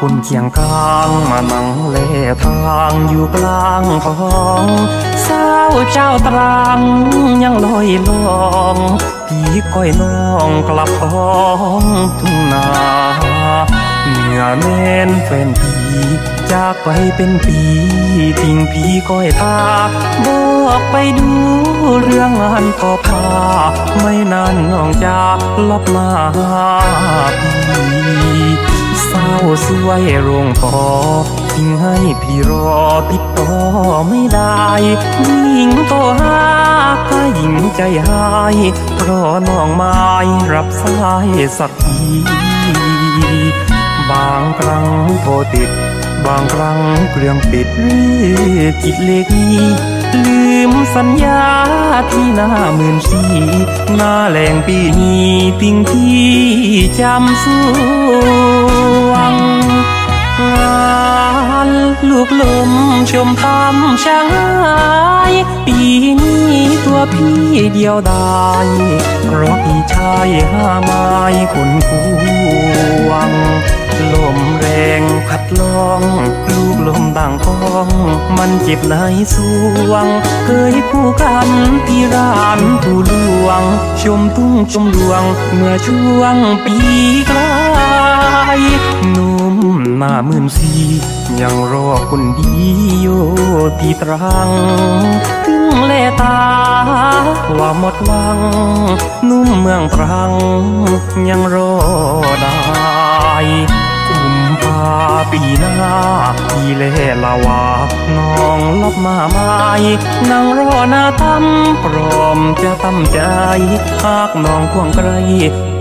คุณเคียงข้างมานั่งเล่ทางอยู่กลางท้องสาวเจ้าตรังยังลอยลองผีก้อยน้องกลับท้องทุ่งนาเหนื่อแน่นแฟนผีจากไปเป็นปีทิ้งผีก้อยทาบอกไปดูเรื่องงานก็พา ไม่นานน้องจะลบมาพี่าสวยโรงพอทิ้งให้พี่รอติดต่อไม่ได้ยิงก็หาก็ยิงใจหายเพราะน้องไม้รับสายสักทีบางครั้งโทรติด บางครั้งเครื่องปิดจิตเล็กนี้ลืมสัญญาที หน้าหมื่นสีหน้าแหลงปีนี้ติงที่จำสวงงานลูกลมชมทำช้างายปีนี้ตัวพี่เดียวดายเพราะพี่ชายห้าไม้คนพวงลมแรงพัดลองกลมต่างกอง มันเจ็บในสวง เคยคู่กันที่ร้านผู้ลวง ชมตุ้งชมดวง เมื่อช่วงปีกลายหนุ่มหน้ามื่นสียังรอคนดีอยู่ที่ตรังถึงแลตา ว่าหมดหวัง นุ่มเมืองตรัง ยังรอได้กุมภาปีหน้า เล่ลาวาน้องลบมาไม้นั่งรอหน้าทำพร้อมจะตั้มใจ หากน้องควงไกล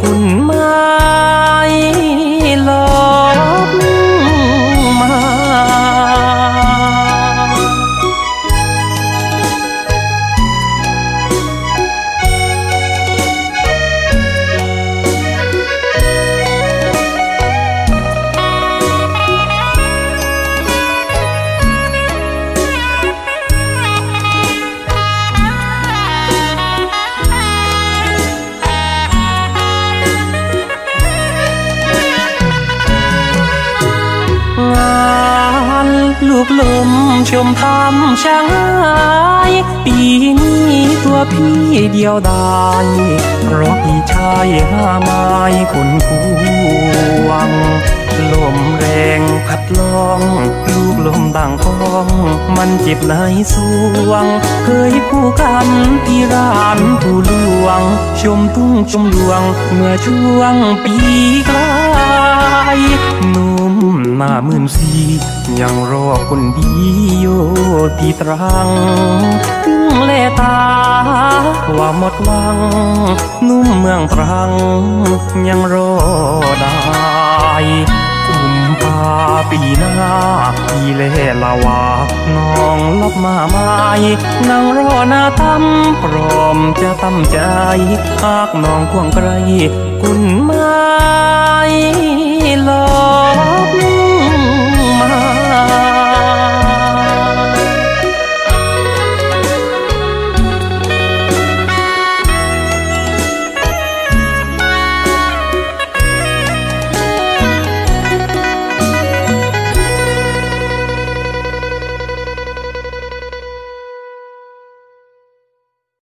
คุณไม้ ลูกลมชมทำช้างายปีนี้ตัวพี่เดียวดายเพราะพี่ชายห้าไม้คนพวงลมแรงพัดลอง ลูกลมต่างกอง มันเจ็บในสวง เคยคู่กันที่ร้านผู้ลวง ชมตุ้งชมดวง เมื่อช่วงปีกลายหนุ่ม หน้ามื่นสียังรอคนดีอยู่ที่ตรังถึงแลตา ว่าหมดหวัง นุ่มเมืองตรัง ยังรอได้กุมภาปีหน้าพี่เล่ลาวาน้องลบมาไม้นั่งรอหน้าทำพร้อมจะตั้มใจ หากน้องควงไกลคุณไม้